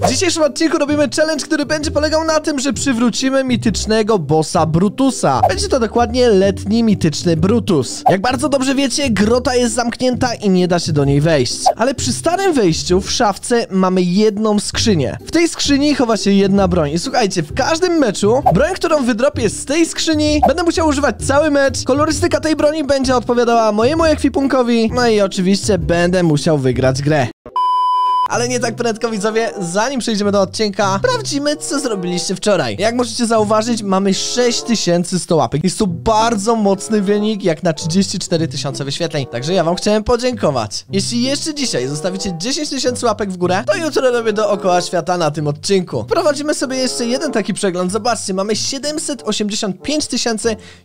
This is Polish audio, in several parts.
W dzisiejszym odcinku robimy challenge, który będzie polegał na tym, że przywrócimy mitycznego bossa Brutusa. Będzie to dokładnie letni mityczny Brutus. Jak bardzo dobrze wiecie, grota jest zamknięta i nie da się do niej wejść. Ale przy starym wejściu w szafce mamy jedną skrzynię. W tej skrzyni chowa się jedna broń. I słuchajcie, w każdym meczu broń, którą wydropię z tej skrzyni, będę musiał używać cały mecz. Kolorystyka tej broni będzie odpowiadała mojemu ekwipunkowi. No i oczywiście będę musiał wygrać grę. Ale nie tak prędko widzowie, zanim przejdziemy do odcinka, sprawdzimy co zrobiliście wczoraj. Jak możecie zauważyć, mamy 6100 łapek. Jest to bardzo mocny wynik, jak na 34 tysiące wyświetleń. Także ja wam chciałem podziękować. Jeśli jeszcze dzisiaj zostawicie 10 tysięcy łapek w górę, to jutro robię dookoła świata na tym odcinku. Prowadzimy sobie jeszcze jeden taki przegląd. Zobaczcie, mamy 785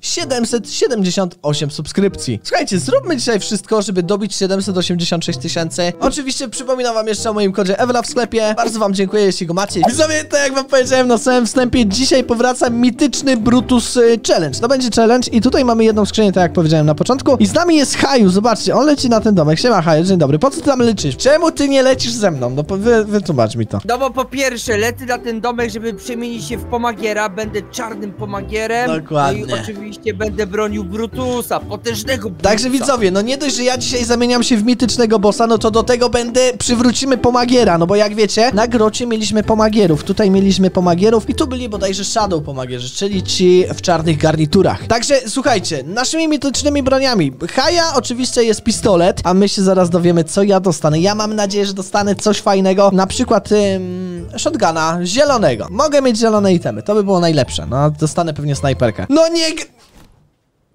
778 subskrypcji. Słuchajcie, zróbmy dzisiaj wszystko, żeby dobić 786 tysięcy. Oczywiście przypominam wam jeszcze o moim kodzie Ewela w sklepie. Bardzo wam dziękuję, jeśli go macie. Widzowie, tak jak wam powiedziałem na samym wstępie, dzisiaj powraca mityczny Brutus y, Challenge. To będzie challenge i tutaj mamy jedną skrzynię, tak jak powiedziałem na początku. I z nami jest Haju, zobaczcie, on leci na ten domek. Siema Haju, dzień dobry. Po co ty tam lecisz? Czemu ty nie lecisz ze mną? No wy, wytłumacz mi to. No bo po pierwsze, lecę na ten domek, żeby przemienić się w pomagiera, będę czarnym pomagierem. Dokładnie. No i oczywiście będę bronił Brutusa, potężnego Brutusa. Także widzowie, no nie dość, że ja dzisiaj zamieniam się w mitycznego bossa, no to do tego będę, przywrócimy pomagiera, no bo jak wiecie, na grocie mieliśmy pomagierów, tutaj mieliśmy pomagierów i tu byli bodajże shadow pomagierzy, czyli ci w czarnych garniturach. Także słuchajcie, naszymi mitycznymi broniami, Haja oczywiście jest pistolet, a my się zaraz dowiemy, co ja dostanę. Ja mam nadzieję, że dostanę coś fajnego, na przykład ym, shotguna zielonego. Mogę mieć zielone itemy, to by było najlepsze, no dostanę pewnie snajperkę. No nie...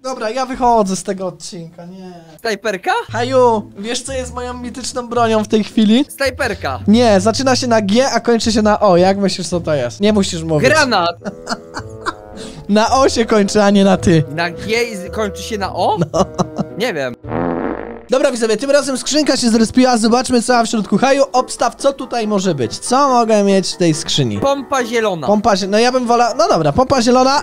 Dobra, ja wychodzę z tego odcinka, nie. Snajperka? Haju, wiesz co jest moją mityczną bronią w tej chwili? Snajperka. Nie, zaczyna się na G, a kończy się na O. Jak myślisz, co to jest? Nie musisz mówić. Granat. Na O się kończy, a nie na ty. Na G i kończy się na O? No. Nie wiem. Dobra, widzowie, tym razem skrzynka się zrespiła. Zobaczmy, co ma w środku. Haju, obstaw, co tutaj może być. Co mogę mieć w tej skrzyni? Pompa zielona. Pompa się... No ja bym wolał... No dobra, pompa zielona.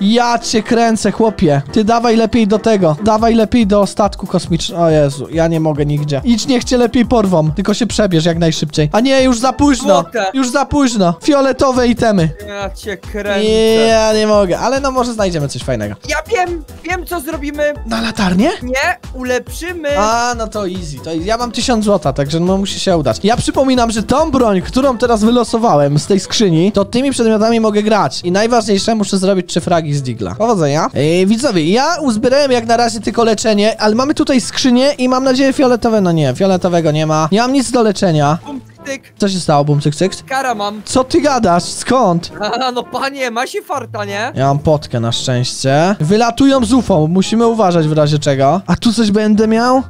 Ja cię kręcę, chłopie. Ty dawaj lepiej do tego. Dawaj lepiej do statku kosmicznego. O Jezu, ja nie mogę nigdzie. Idź, niech cię lepiej porwą. Tylko się przebierz jak najszybciej. A nie, już za późno. Już za późno. Fioletowe itemy. Ja cię kręcę. Ja nie mogę, ale no może znajdziemy coś fajnego. Ja wiem, wiem co zrobimy. Na latarnię? Nie, ulepszymy. A, no to easy, to easy. Ja mam 1000 złota, także no musi się udać. Ja przypominam, że tą broń, którą teraz wylosowałem z tej skrzyni, to tymi przedmiotami mogę grać. I najważniejsze, muszę zrobić trzy fragi z Digla. Powodzenia. Ej, widzowie, ja uzbierałem jak na razie tylko leczenie, ale mamy tutaj skrzynię i mam nadzieję fioletowe, no nie, fioletowego nie ma. Nie mam nic do leczenia. Bum, tyk. Co się stało, bum, cyk, cyk? Kara mam. Co ty gadasz? Skąd? A, no panie, ma się farta, nie? Ja mam potkę na szczęście. Wylatują z UFO, musimy uważać w razie czego. A tu coś będę miał?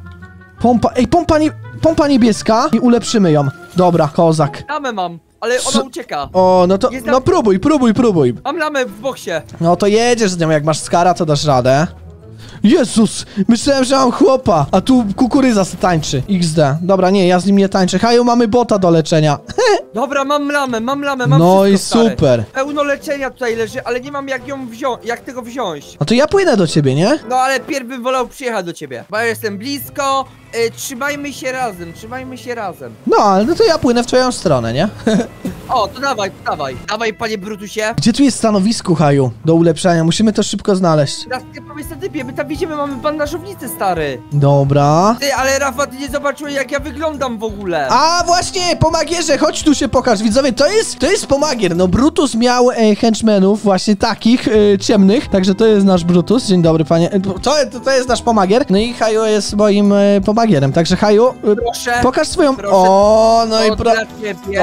Pompa, ej, pompa, nie, pompa niebieska i ulepszymy ją. Dobra, kozak. Lamę mam, ale Co? ona ucieka. O, no to, Jest tam- no próbuj, próbuj, próbuj. Mam lamę w boksie. No to jedziesz z nią, jak masz skara, to dasz radę. Jezus, myślałem, że mam chłopa, a tu kukurydza se tańczy. XD. Dobra, nie, ja z nim nie tańczę. Haju, mamy bota do leczenia. Dobra, mam lamę, mam lamę, mam No i stary. super. Pełno leczenia tutaj leży, ale nie mam jak ją wziąć, jak tego wziąć. No to ja płynę do ciebie, nie? No ale pierw bym wolał przyjechać do ciebie, bo ja jestem blisko, y, trzymajmy się razem, trzymajmy się razem. No, ale no to ja płynę w twoją stronę, nie? O, to dawaj, to dawaj, dawaj panie Brutusie. Gdzie tu jest stanowisko, Haju, do ulepszania? Musimy to szybko znaleźć. Na typie, my tam widzimy, mamy bandażownicę, stary. Dobra. Ty, ale Rafa, ty nie zobaczyłeś jak ja wyglądam w ogóle. A właśnie, pomagierze, chodź tu się pokaż. Widzowie, to jest, to jest pomagier. No Brutus miał e, henchmenów właśnie takich e, ciemnych, także to jest nasz Brutus. Dzień dobry, panie. E, To, to, to jest nasz pomagier. No i Haju jest moim e, pomagierem, także Haju, e, Proszę. pokaż swoją... Proszę. O, no i pro...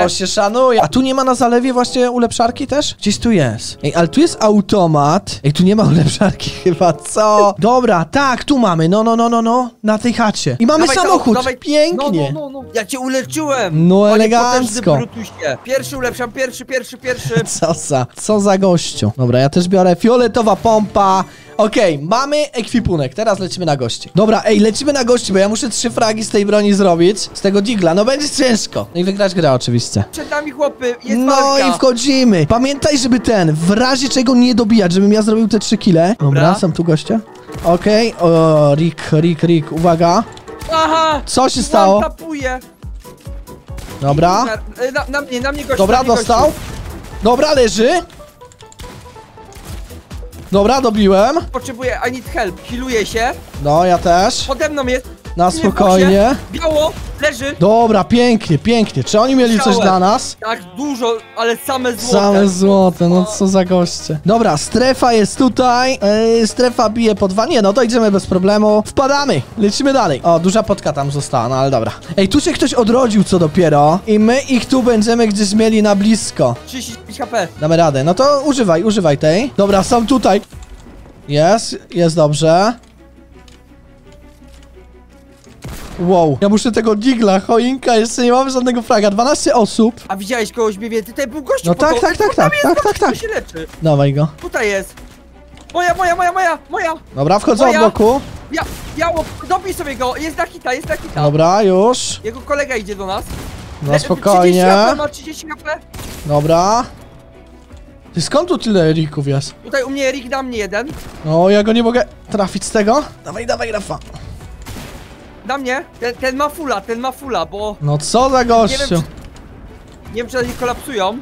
To się szanuje. A tu nie ma na zalewie właśnie ulepszarki też? Gdzieś tu jest. Ej, ale tu jest automat. Ej, tu nie ma ulepszarki chyba, co? Dobra, tak, tu mamy. No, no, no, no, no. Na tej chacie. I mamy Dawaj, samochód. dawaj. Pięknie. No, no, no, no. Ja cię uleczyłem. No, Panie elegancko. potężny Brutusie. Pierwszy ulepszam, pierwszy, pierwszy, pierwszy. Co za, co za gościu. Dobra, ja też biorę fioletowa pompa. Okej, mamy ekwipunek, teraz lecimy na gości. Dobra, ej, lecimy na gości, bo ja muszę trzy fragi z tej broni zrobić, z tego digla, no będzie ciężko. No i wygrać grę oczywiście. Przed nami chłopy, jest No walka. i wchodzimy. Pamiętaj, żeby ten, w razie czego nie dobijać, żebym ja zrobił te trzy kile. Dobra, Dobra. są tu goście. Okej, o, Rick, Rick, Rick, uwaga. Aha! Co się stało? Tapuje. Dobra. Na, na, na mnie, na mnie gościu, Dobra, na mnie dostał. Gościu. Dobra, leży. Dobra, dobiłem. Potrzebuję, I need help. Healuję się. No, ja też. Pode mną jest. Na spokojnie. Biało, leży. Dobra, pięknie, pięknie. Czy oni mieli coś dla nas? Tak, dużo, ale same złote. Same złote, no co za goście. Dobra, strefa jest tutaj. Yy, strefa bije po dwa. Nie, no to idziemy bez problemu. Wpadamy, lecimy dalej. O, duża potka tam została, no ale dobra. Ej, tu się ktoś odrodził co dopiero. I my ich tu będziemy gdzieś mieli na blisko. 35 HP. Damy radę. No to używaj, używaj tej. Dobra, są tutaj. Jest, jest dobrze. Wow, ja muszę tego digla, choinka, jeszcze nie mamy żadnego fraga. 12 osób. A widziałeś kogoś mniej więcej? Tutaj był gościu No po tak, to- tak, tak, tam tak, jest tak, gościu, tak, tak. się leczy. Dawaj go. Tutaj jest. Moja, moja, moja, moja, moja. Dobra, wchodzę od Moja. boku. Ja, biało, dobij sobie go. Jest na hita, jest na hita. Dobra, już. Jego kolega idzie do nas. No Le- spokojnie. 30 HP, ma 30 HP. Dobra. Ty skąd tu tyle rików jest? Tutaj u mnie Rick na mnie jeden. No, ja go nie mogę trafić z tego. Dawaj, dawaj, Rafa. Na mnie. Ten, ten ma fula, ten ma fula, bo No co za nie wiem, gościu. czy, nie wiem, czy oni kolapsują.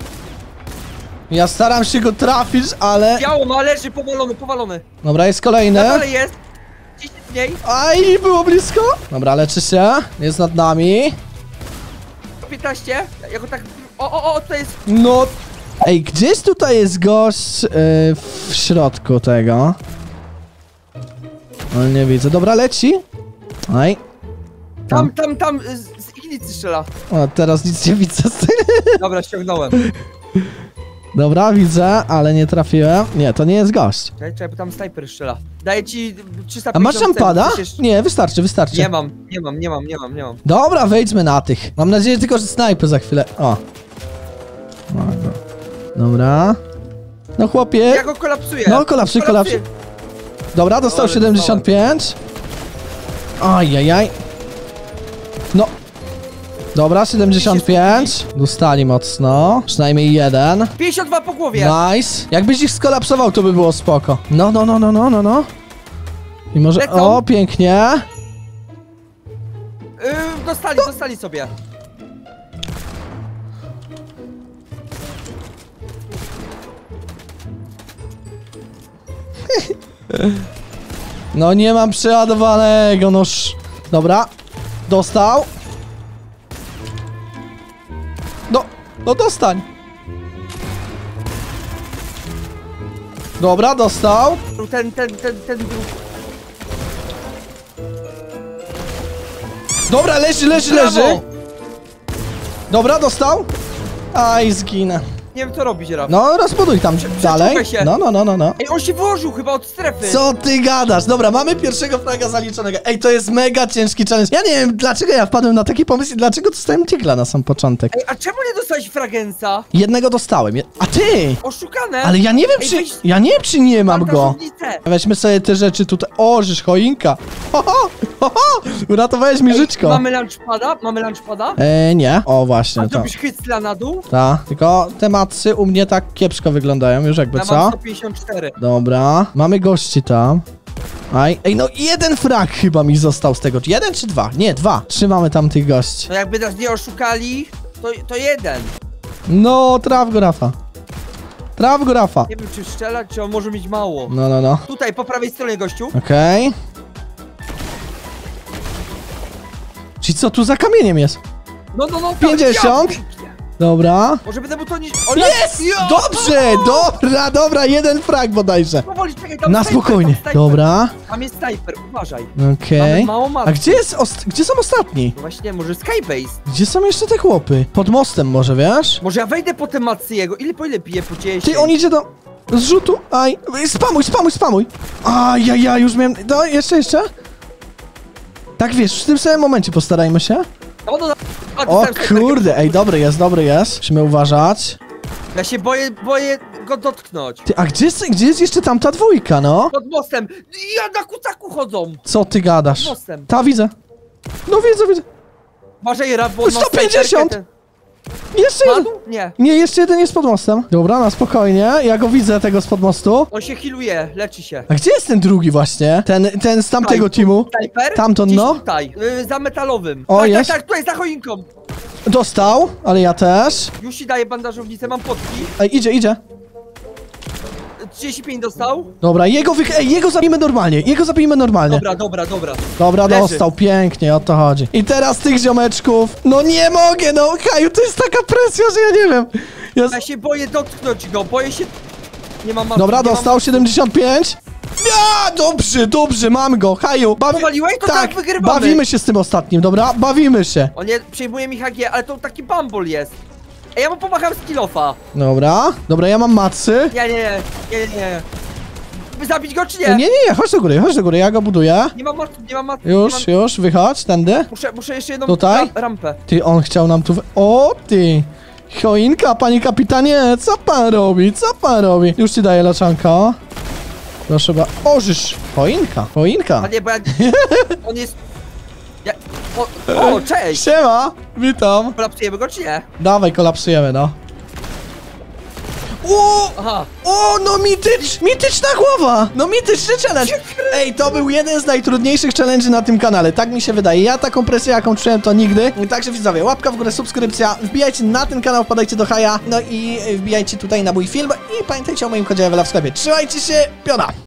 Ja staram się go trafić, ale... Biało ma, leży, powalony, powalony. Dobra, jest Na kolejny. dole jest. 10 mniej. Aj, było blisko. Dobra, leczy się. Jest nad nami. 15. Ja go tak... O, o, o, tutaj jest... No. Ej, gdzieś tutaj jest gość yy, w środku tego. Ale nie widzę. Dobra, leci. Aj. Tam, tam, tam, z, z ignicy strzela. O, teraz nic nie widzę. Dobra, ściągnąłem. Dobra, widzę, ale nie trafiłem. Nie, to nie jest gość. Czekaj, czekaj, bo tam snajper strzela. Daję ci 350 A masz rampada? przecież- Nie, wystarczy, wystarczy. Nie mam, nie mam, nie mam, nie mam, nie mam. Dobra, wejdźmy na tych. Mam nadzieję tylko, że snajpy za chwilę. O. Dobra. No chłopie. Ja go kolapsuję. No, kolapsuj, kolapsuj. Dobra, dostał Ale 75. Ajajaj. No. Dobra, 75. Dostali mocno. Przynajmniej jeden. 52 po głowie. Nice. Jakbyś ich skolapsował, to by było spoko. No, no, no, no, no, no, no. I może... Lecą. O, pięknie. Yy, dostali, dostali sobie. No nie mam przeładowanego, noż. Dobra. Dostał. No, no dostań. Dobra, dostał. Ten, ten, ten, ten drugi. Dobra, leży, leży, Brawo! leży. Dobra, dostał. Aj, zginę. Nie wiem co robić, Raf. No, rozbuduj tam dalej. przeczuwaj się. No, no, no, no, no. Ej, on się wyłożył chyba od strefy. Co ty gadasz? Dobra, mamy pierwszego fraga zaliczonego. Ej, to jest mega ciężki challenge. Ja nie wiem, dlaczego ja wpadłem na taki pomysł i dlaczego dostałem Diegla na sam początek. Ej, a czemu nie dostałeś fragensa? Jednego dostałem. A ty! Oszukane. Ale ja nie wiem, Ej, czy... weź- Ja nie wiem, czy nie mam go. Weźmy sobie te rzeczy tutaj. O, żeż choinka. Ho, ho, ho, ho. Uratowałeś mi żyćko. Mamy lunchpada? Mamy lunchpada? E, nie. O, właśnie, A to. hycla na dół? Ta. Tylko te macy u mnie tak kiepsko wyglądają, już jakby Ja mam co? 154. Dobra. Mamy gości tam. Aj. Ej, no jeden frag chyba mi został z tego. Jeden czy dwa? Nie, dwa. Trzymamy tam tych gości. No jakby nas nie oszukali, to, to jeden. No, traf go, Rafa. Traf go, Rafa. Nie wiem czy strzelać, czy on może mieć mało. No, no, no. Tutaj, po prawej stronie, gościu. Okej. Czyli co tu za kamieniem jest? No, no, no. tam, 50? Dobra. Może będę mu to nie... O, Jest! Ja! Dobrze! Dobra, dobra, jeden frag bodajże. Powoli, czekaj, tam Na snajper, spokojnie. Tam, snajper. Dobra. tam jest snajper, uważaj. Okej. Mamy mało matki. A gdzie jest ost- gdzie są ostatni? No właśnie, może Skybase. Gdzie są jeszcze te chłopy? Pod mostem może, wiesz? Może ja wejdę po te macy jego. Ile po ile pije po 10? Ty, on idzie do zrzutu. Aj, spamuj, spamuj, spamuj. Aj, ja, ja, już miałem... No, jeszcze, jeszcze. Tak, wiesz, w tym samym momencie postarajmy się. No, O snajperkę. kurde, ej, dobry jest, dobry jest. Musimy uważać. Ja się boję, boję go dotknąć. Ty, a gdzie jest, gdzie jest jeszcze tamta dwójka, no? Pod mostem. Ja na kucaku chodzą. Co ty gadasz? Mostem. Ta, widzę. No widzę, widzę. Uważaj, Raf, bo on ma 150! snajperkę, ten- Jeszcze jeden. Padł? Nie. Nie, jeszcze jeden jest pod mostem. Dobra, na spokojnie. Ja go widzę, tego spod mostu. On się healuje, leczy się. A gdzie jest ten drugi właśnie? Ten, ten z tamtego Tutaj. teamu? Snajper? Tamton, Gdzieś no. tutaj, y, za metalowym. O, tak, jest. tak, tak, tutaj za choinką. Dostał, ale ja też. Już ci daję bandażownicę, mam potki. Ej, idzie, idzie. 35 dostał. Dobra, jego wych... Ej, jego zabijmy normalnie, jego zabijmy normalnie. Dobra, dobra, dobra. Dobra, Leży. dostał, pięknie, o to chodzi. I teraz tych ziomeczków. No nie mogę, no Kaju, to jest taka presja, że ja nie wiem. Ja... Ja się boję dotknąć go, boję się... Nie mam Dobra, nie dostał 75. Ja, dobrze, dobrze, mam go, Haju. Bawi... Powaliłeś? To tak wygrywamy. bawimy się z tym ostatnim, dobra? Bawimy się. Mam... On nie przejmuje mi HG, ale to taki bambol jest. Ej, ja mu pomacham z kilofa. Dobra, dobra, ja mam macy. Nie, nie, nie, nie, zabić go czy nie? Nie, nie, nie, chodź do góry, chodź do góry, ja go buduję. Nie mam mocy, nie mam mocy. Już, mam... już, wychodź, tędy. Muszę, muszę jeszcze jedną Tutaj? ram rampę. Ty, on chciał nam tu... O, ty! Choinka, panie kapitanie, co pan robi? Co pan robi? Już ci daję laczanka. Proszę ba... Ożysz! Choinka, choinka. A nie, bo ja... On jest... O, o, cześć! Siema, witam. Kolapsujemy go czy nie? Dawaj, kolapsujemy, no. O, Aha. o, no mitycz, mityczna głowa! No mityczny challenge! Ej, to był jeden z najtrudniejszych challenge'y na tym kanale, tak mi się wydaje. Ja taką presję, jaką czułem, to nigdy. Także widzowie, łapka w górę, subskrypcja, wbijajcie na ten kanał, wpadajcie do Haja, no i wbijajcie tutaj na mój film i pamiętajcie o moim kodzie w sklepie. Trzymajcie się, piona!